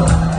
Bye.